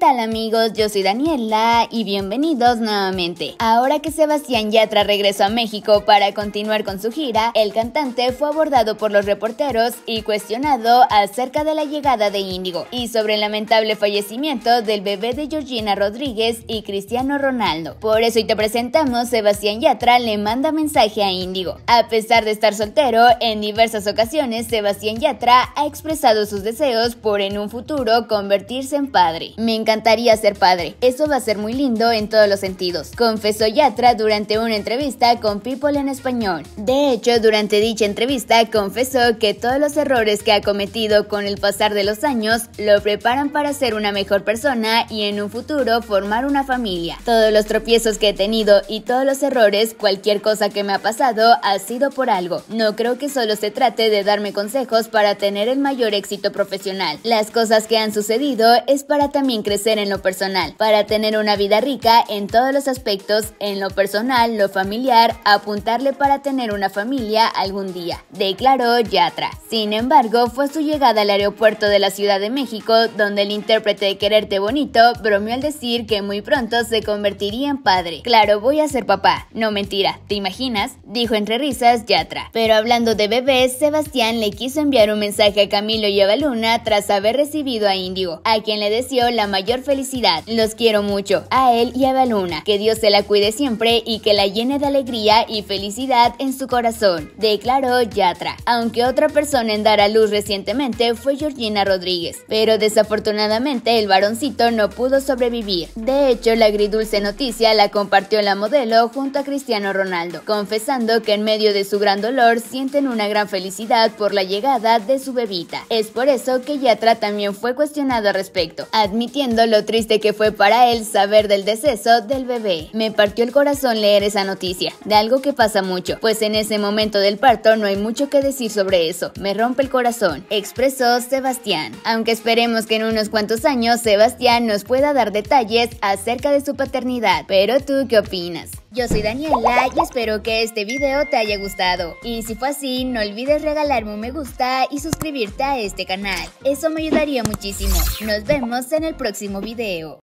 tal amigos? Yo soy Daniela y bienvenidos nuevamente. Ahora que Sebastián Yatra regresó a México para continuar con su gira, el cantante fue abordado por los reporteros y cuestionado acerca de la llegada de Índigo y sobre el lamentable fallecimiento del bebé de Georgina Rodríguez y Cristiano Ronaldo. Por eso hoy te presentamos Sebastián Yatra le manda mensaje a Índigo. A pesar de estar soltero, en diversas ocasiones Sebastián Yatra ha expresado sus deseos por en un futuro convertirse en padre encantaría ser padre. Eso va a ser muy lindo en todos los sentidos, confesó Yatra durante una entrevista con People en español. De hecho, durante dicha entrevista confesó que todos los errores que ha cometido con el pasar de los años lo preparan para ser una mejor persona y en un futuro formar una familia. Todos los tropiezos que he tenido y todos los errores, cualquier cosa que me ha pasado, ha sido por algo. No creo que solo se trate de darme consejos para tener el mayor éxito profesional. Las cosas que han sucedido es para también crecer en lo personal, para tener una vida rica en todos los aspectos, en lo personal, lo familiar, apuntarle para tener una familia algún día, declaró Yatra. Sin embargo, fue su llegada al aeropuerto de la Ciudad de México donde el intérprete de Quererte Bonito bromeó al decir que muy pronto se convertiría en padre. Claro, voy a ser papá. No mentira, ¿te imaginas? Dijo entre risas Yatra. Pero hablando de bebés, Sebastián le quiso enviar un mensaje a Camilo y a Baluna tras haber recibido a Índigo, a quien le deseó la mayor felicidad. Los quiero mucho, a él y a Baluna. Que Dios se la cuide siempre y que la llene de alegría y felicidad en su corazón, declaró Yatra. Aunque otra persona en dar a luz recientemente fue Georgina Rodríguez, pero desafortunadamente el varoncito no pudo sobrevivir. De hecho, la agridulce noticia la compartió la modelo junto a Cristiano Ronaldo, confesando que en medio de su gran dolor sienten una gran felicidad por la llegada de su bebita. Es por eso que Yatra también fue cuestionado al respecto, admitiendo lo triste que fue para él saber del deceso del bebé. Me partió el corazón leer esa noticia, de algo que pasa mucho, pues en ese momento del parto no hay mucho que decir sobre eso. Me rompe el corazón, expresó Sebastián. Aunque esperemos que en unos cuantos años Sebastián nos pueda dar detalles acerca de su paternidad. Pero tú, ¿qué opinas? Yo soy Daniela y espero que este video te haya gustado. Y si fue así, no olvides regalarme un me gusta y suscribirte a este canal. Eso me ayudaría muchísimo. Nos vemos en el próximo video.